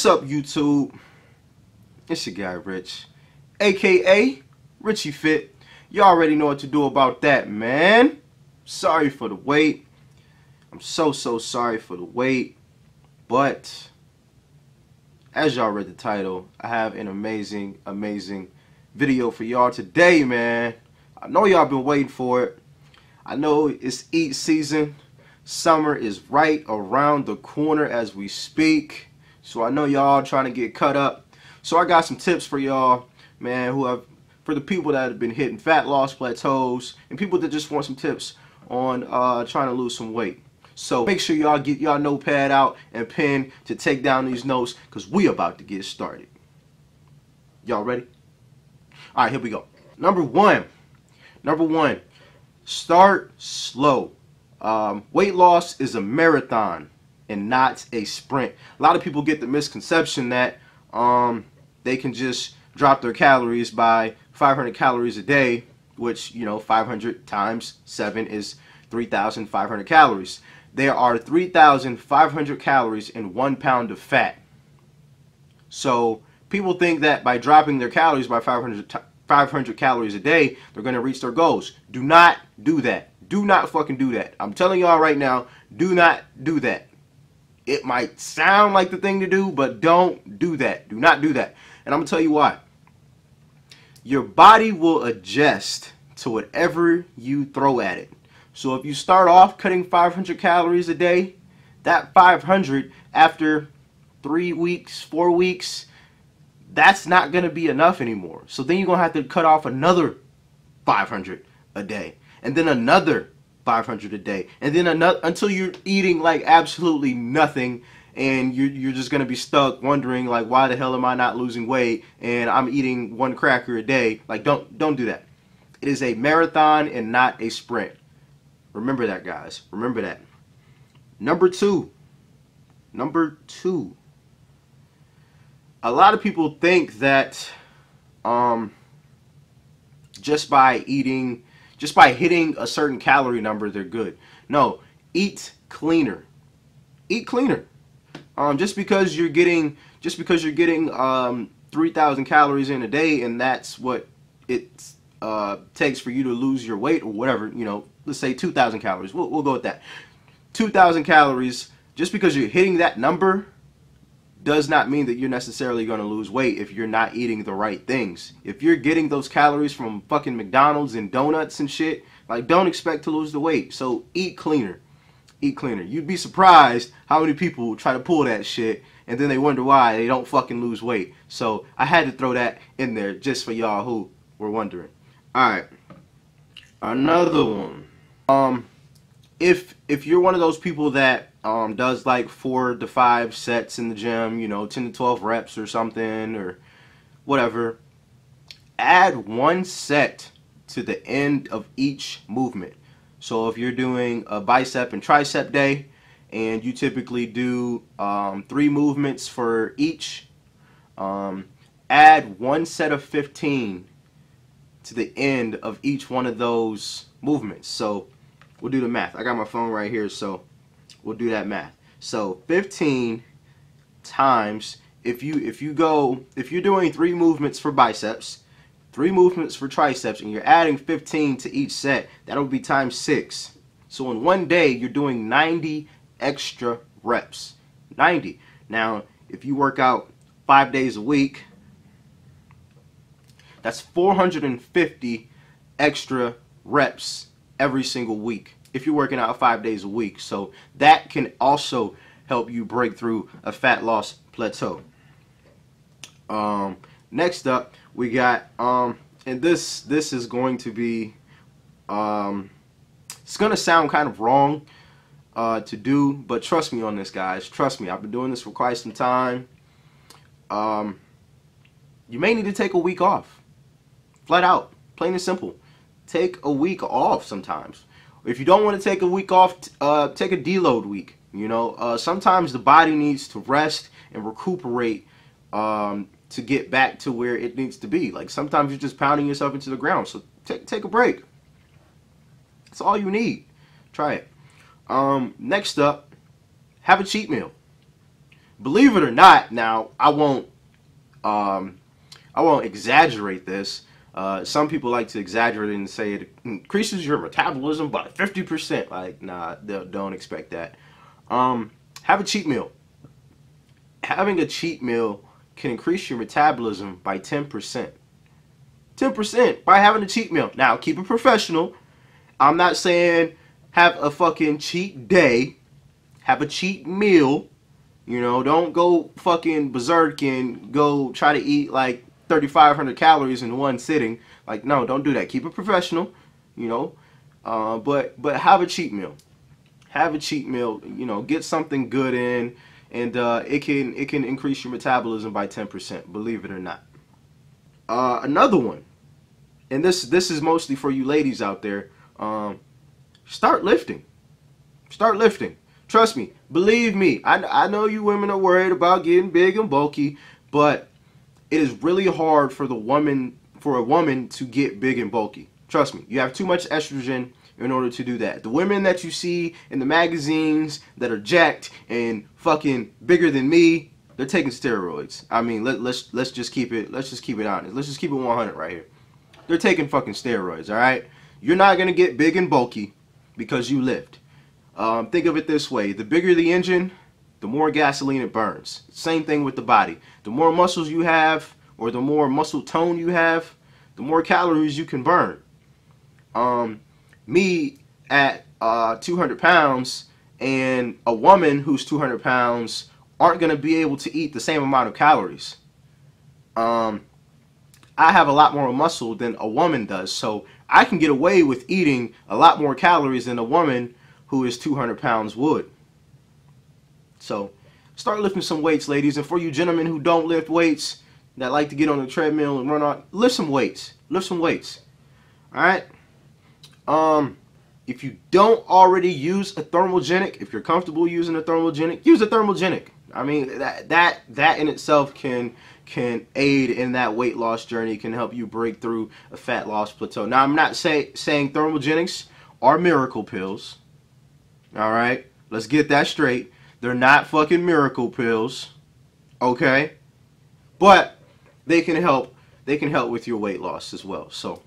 What's up, YouTube? It's your guy, Rich, aka Richie Fit. You already know what to do about that, man. Sorry for the wait. I'm so, so sorry for the wait. But, as y'all read the title, I have an amazing, amazing video for y'all today, man. I know y'all been waiting for it. I know it's eat season. Summer is right around the corner as we speak. So I know y'all trying to get cut up. So I got some tips for y'all, man, who have for the people that have been hitting fat loss plateaus and people that just want some tips on uh, trying to lose some weight. So make sure y'all get y'all notepad out and pen to take down these notes because we about to get started. Y'all ready? All right, here we go. Number one. Number one. Start slow. Um, weight loss is a marathon and not a sprint. A lot of people get the misconception that um, they can just drop their calories by 500 calories a day, which, you know, 500 times 7 is 3,500 calories. There are 3,500 calories in one pound of fat. So people think that by dropping their calories by 500, 500 calories a day, they're going to reach their goals. Do not do that. Do not fucking do that. I'm telling y'all right now, do not do that. It might sound like the thing to do, but don't do that. Do not do that. And I'm going to tell you why. Your body will adjust to whatever you throw at it. So if you start off cutting 500 calories a day, that 500 after three weeks, four weeks, that's not going to be enough anymore. So then you're going to have to cut off another 500 a day and then another 500 a day. And then another until you're eating like absolutely nothing and you're, you're just going to be stuck wondering like why the hell am I not losing weight and I'm eating one cracker a day like don't don't do that. It is a marathon and not a sprint. Remember that guys. Remember that. Number two. Number two. A lot of people think that um just by eating just by hitting a certain calorie number, they're good. No, eat cleaner. Eat cleaner. Um, just because you're getting just because you're getting um, 3,000 calories in a day, and that's what it uh, takes for you to lose your weight or whatever. You know, let's say 2,000 calories. We'll, we'll go with that. 2,000 calories. Just because you're hitting that number does not mean that you're necessarily going to lose weight if you're not eating the right things. If you're getting those calories from fucking McDonald's and donuts and shit, like don't expect to lose the weight. So eat cleaner. Eat cleaner. You'd be surprised how many people try to pull that shit and then they wonder why they don't fucking lose weight. So I had to throw that in there just for y'all who were wondering. Alright. Another one. Um if if you're one of those people that um, does like four to five sets in the gym, you know, 10 to 12 reps or something or whatever, add one set to the end of each movement. So if you're doing a bicep and tricep day and you typically do um, three movements for each, um, add one set of 15 to the end of each one of those movements. So we'll do the math. I got my phone right here, so we'll do that math. So 15 times if you if you go if you're doing three movements for biceps, three movements for triceps, and you're adding 15 to each set, that'll be times six. So in one day you're doing 90 extra reps. 90. Now if you work out five days a week, that's 450 extra reps every single week if you're working out five days a week. So that can also help you break through a fat loss plateau. Um, next up, we got, um, and this this is going to be, um, it's going to sound kind of wrong uh, to do, but trust me on this, guys. Trust me. I've been doing this for quite some time. Um, you may need to take a week off. Flat out. Plain and simple take a week off sometimes. If you don't want to take a week off, uh, take a deload week. You know, uh, sometimes the body needs to rest and recuperate um, to get back to where it needs to be. Like sometimes you're just pounding yourself into the ground. So take take a break. That's all you need. Try it. Um, next up, have a cheat meal. believe it or not, now I won't um, I won't exaggerate this. Uh, some people like to exaggerate and say it increases your metabolism by 50%. Like, nah, don't expect that. Um, have a cheat meal. Having a cheat meal can increase your metabolism by 10%. 10% by having a cheat meal. Now, keep it professional. I'm not saying have a fucking cheat day. Have a cheat meal. You know, don't go fucking berserk and go try to eat like 3,500 calories in one sitting. Like, no, don't do that. Keep it professional, you know. Uh, but but have a cheat meal. Have a cheat meal. You know, get something good in, and uh, it can it can increase your metabolism by 10%. Believe it or not. Uh, another one, and this this is mostly for you ladies out there. Um, start lifting. Start lifting. Trust me, believe me. I, I know you women are worried about getting big and bulky, but it is really hard for the woman for a woman to get big and bulky. Trust me, you have too much estrogen in order to do that. The women that you see in the magazines that are jacked and fucking bigger than me, they're taking steroids. I mean, let, let's let's just keep it let's just keep it honest. Let's just keep it 100 right here. They're taking fucking steroids, all right? You're not going to get big and bulky because you lift. Um, think of it this way. The bigger the engine, the more gasoline it burns. Same thing with the body. The more muscles you have, or the more muscle tone you have, the more calories you can burn. Um, me at uh, 200 pounds and a woman who's 200 pounds aren't going to be able to eat the same amount of calories. Um, I have a lot more muscle than a woman does, so I can get away with eating a lot more calories than a woman who is 200 pounds would. So start lifting some weights, ladies. And for you gentlemen who don't lift weights, that like to get on the treadmill and run on, lift some weights. Lift some weights. All right. Um, if you don't already use a thermogenic, if you're comfortable using a thermogenic, use a thermogenic. I mean that that that in itself can can aid in that weight loss journey, can help you break through a fat loss plateau. Now I'm not say, saying thermogenics are miracle pills. All right, let's get that straight. They're not fucking miracle pills, okay? But they can help. They can help with your weight loss as well. So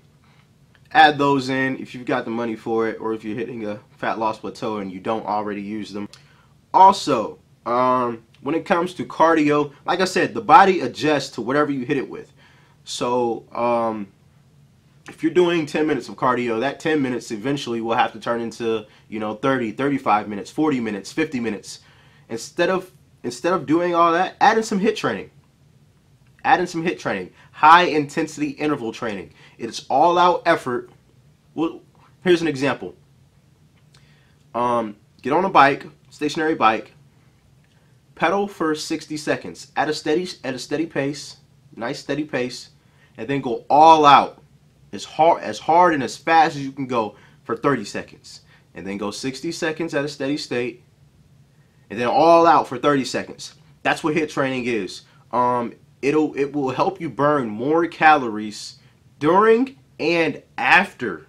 add those in if you've got the money for it, or if you're hitting a fat loss plateau and you don't already use them. Also, um, when it comes to cardio, like I said, the body adjusts to whatever you hit it with. So um, if you're doing 10 minutes of cardio, that 10 minutes eventually will have to turn into, you know, 30, 35 minutes, 40 minutes, 50 minutes. Instead of instead of doing all that, add in some HIIT training. Add in some HIIT training, high intensity interval training. It's all out effort. Well, here's an example. Um, get on a bike, stationary bike, pedal for 60 seconds at a steady at a steady pace, nice steady pace, and then go all out as hard as hard and as fast as you can go for 30 seconds and then go 60 seconds at a steady state and then all out for 30 seconds that's what HIIT training is um, it'll it will help you burn more calories during and after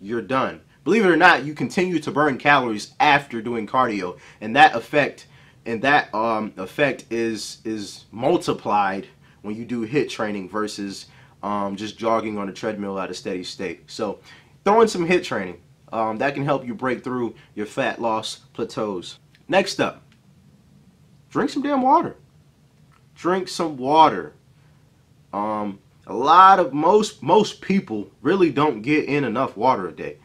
you're done believe it or not you continue to burn calories after doing cardio and that effect and that um, effect is is multiplied when you do HIIT training versus um, just jogging on a treadmill at a steady state. So throw in some HIIT training. Um, that can help you break through your fat loss plateaus. Next up, drink some damn water. Drink some water. Um, a lot of most most people really don't get in enough water a day.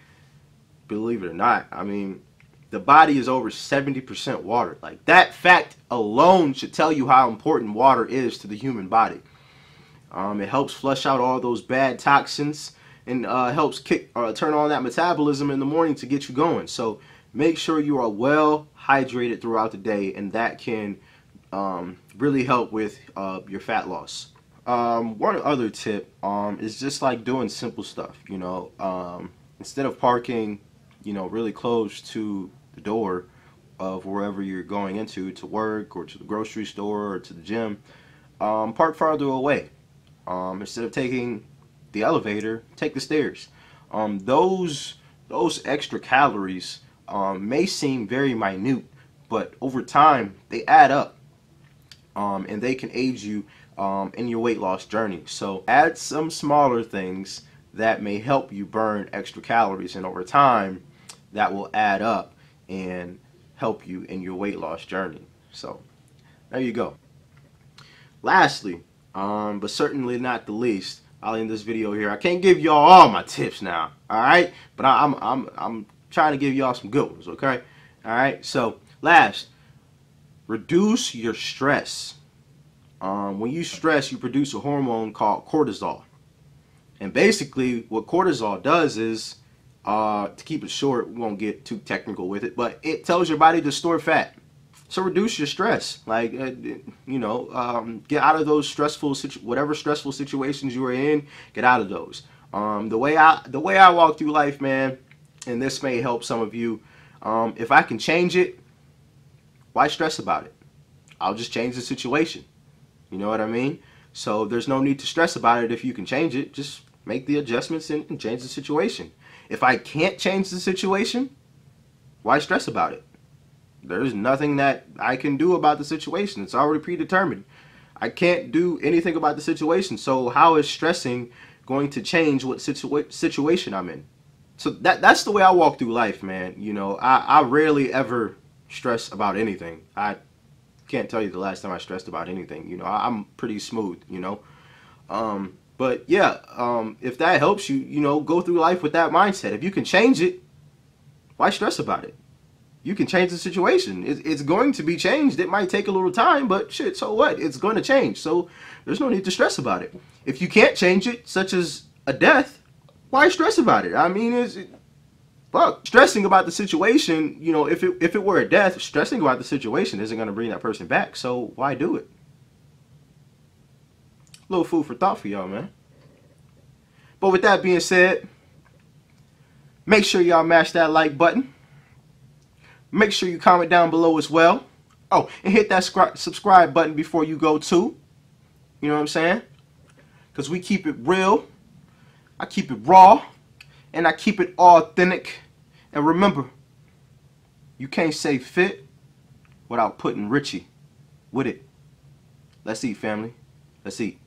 Believe it or not. I mean, the body is over 70% water. Like that fact alone should tell you how important water is to the human body. Um, it helps flush out all those bad toxins and uh, helps kick uh, turn on that metabolism in the morning to get you going. So make sure you are well hydrated throughout the day, and that can um, really help with uh, your fat loss. Um, one other tip um, is just like doing simple stuff. You know, um, instead of parking, you know, really close to the door of wherever you're going into to work or to the grocery store or to the gym, um, park farther away um, instead of taking the elevator, take the stairs. Um, those those extra calories um, may seem very minute, but over time they add up. um, and they can aid you um, in your weight loss journey. So add some smaller things that may help you burn extra calories, and over time, that will add up and help you in your weight loss journey. So there you go. Lastly, um, but certainly not the least, I'll end this video here. I can't give y'all all my tips now, all right? But I, I'm I'm I'm trying to give y'all some good ones, okay? All right. So last, reduce your stress. Um, when you stress, you produce a hormone called cortisol, and basically, what cortisol does is, uh, to keep it short, we won't get too technical with it, but it tells your body to store fat. So reduce your stress. Like, uh, you know, um, get out of those stressful, whatever stressful situations you are in. Get out of those. Um, the way I, the way I walk through life, man, and this may help some of you. Um, if I can change it, why stress about it? I'll just change the situation. You know what I mean? So there's no need to stress about it if you can change it. Just make the adjustments and, and change the situation. If I can't change the situation, why stress about it? There's nothing that I can do about the situation. It's already predetermined. I can't do anything about the situation. So how is stressing going to change what situa situation I'm in? So that that's the way I walk through life, man. You know, I, I rarely ever stress about anything. I can't tell you the last time I stressed about anything. You know, I, am pretty smooth, you know. Um, but yeah, um, if that helps you, you know, go through life with that mindset. If you can change it, why stress about it? You can change the situation. It's going to be changed. It might take a little time, but shit, so what? It's going to change. So there's no need to stress about it. If you can't change it, such as a death, why stress about it? I mean, it's fuck stressing about the situation. You know, if it if it were a death, stressing about the situation isn't going to bring that person back. So why do it? A little food for thought for y'all, man. But with that being said, make sure y'all mash that like button Make sure you comment down below as well. Oh, and hit that subscribe button before you go too. You know what I'm saying? Because we keep it real. I keep it raw. And I keep it authentic. And remember, you can't say fit without putting Richie with it. Let's eat, family. Let's eat.